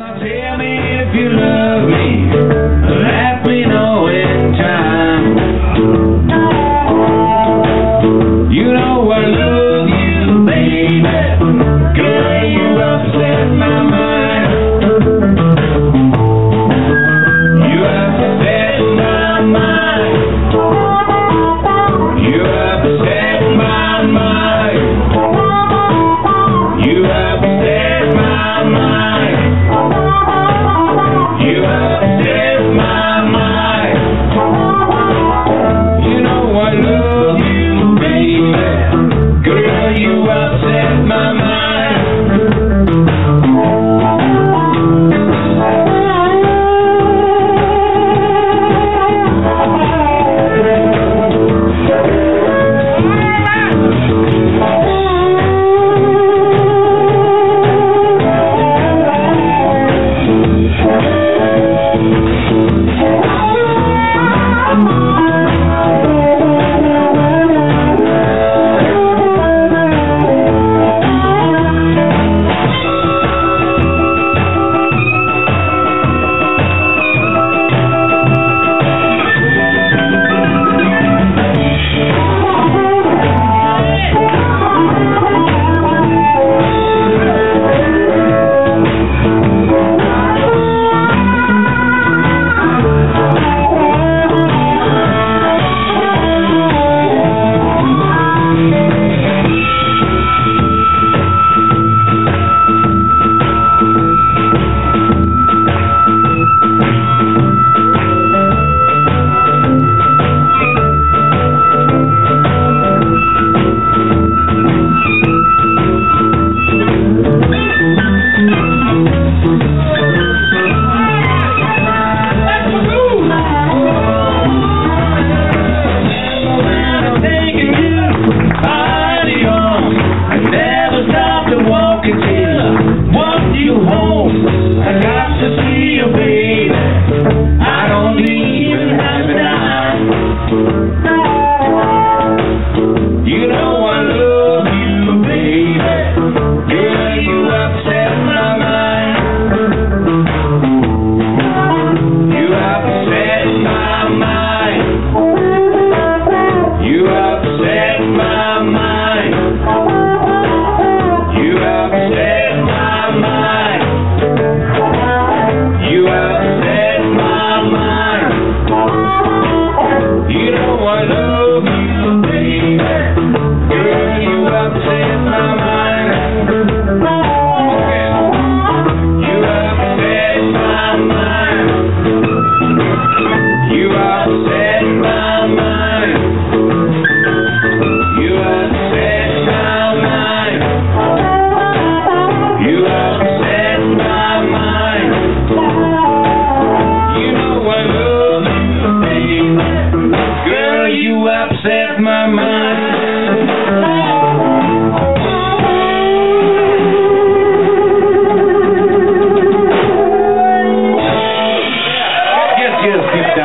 Now tell me if you love me.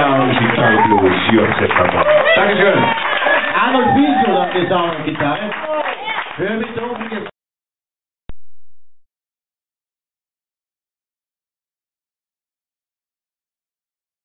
miałeś i cały był zjątek na to. Dankeschön.